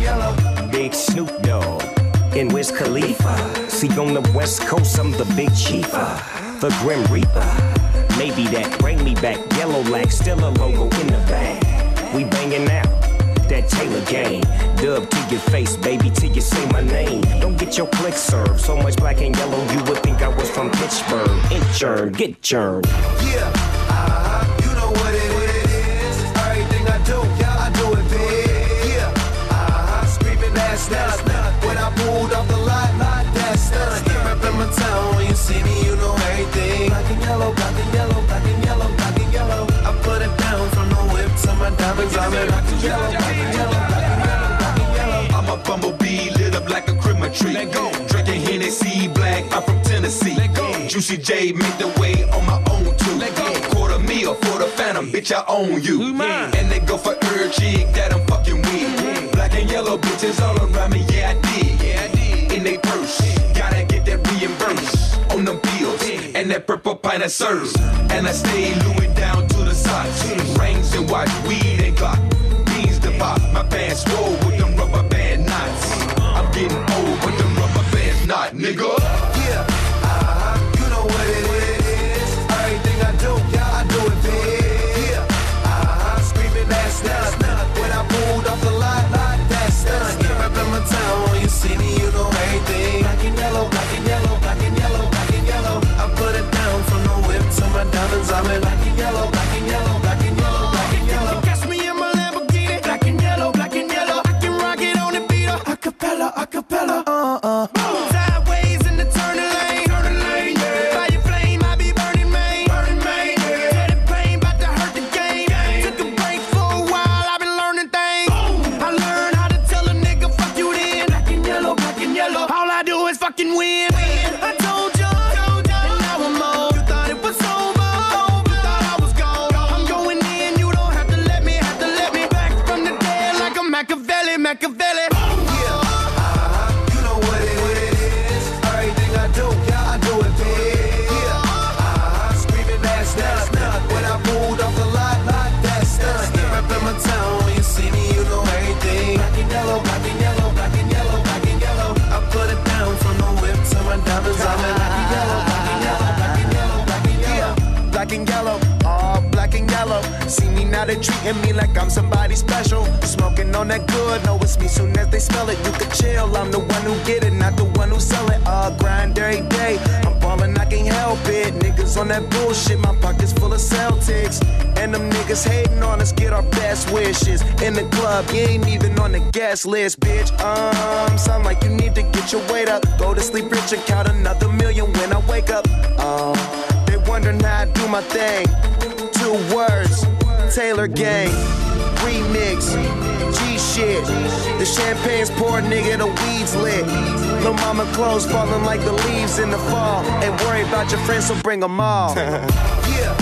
yellow. Big Snoop Dogg and Wiz Khalifa. See on the West Coast, I'm the big chief, the Grim Reaper. Maybe that bring me back. Yellow lag, still a logo in the bag. We banging out that Taylor Gang. Dub to your face, baby, till you say my name. Don't get your click served. So much black and yellow, you would think I was from Pittsburgh. Inchurn, get churned. Yeah, I'm yellow, yellow, yellow, yellow. A bumblebee lit up like a Christmas tree. Let go. Drinking Hennessy black, I'm from Tennessee. Let go. Juicy J make the way on my own too. Let go. Quarter meal for the phantom, bitch, I own you. And they go for every chick that I'm fucking with. Black and yellow bitches all around me, yeah, I did. Yeah, I did. In they purse, gotta get that reimbursed on them bills. And that purple pint of serves. And I stay Louis down socks. Rings and watch, weed and clock. My diamonds. I'm in black and yellow, black and yellow, black and yellow, black and yellow. Catch me in my Lamborghini, black and yellow, black and yellow. I can rock it on the beat, acapella, acapella, uh uh. Sideways in the they treating me like I'm somebody special. Smoking on that good, know it's me soon as they smell it. You can chill, I'm the one who get it, not the one who sell it. Uh, grind every day, I'm ballin', I can't help it. Niggas on that bullshit, my pockets full of Celtics. And them niggas hating on us, get our best wishes. In the club, you ain't even on the guest list, bitch. Um, sound like you need to get your weight up. Go to sleep rich and count another million when I wake up. Um, they wondering how I do my thing. Two words, Taylor Gang, remix, G shit. The champagne's poured, nigga, the weed's lit. Lil' mama clothes falling like the leaves in the fall. Ain't worry about your friends, so bring them all. Yeah,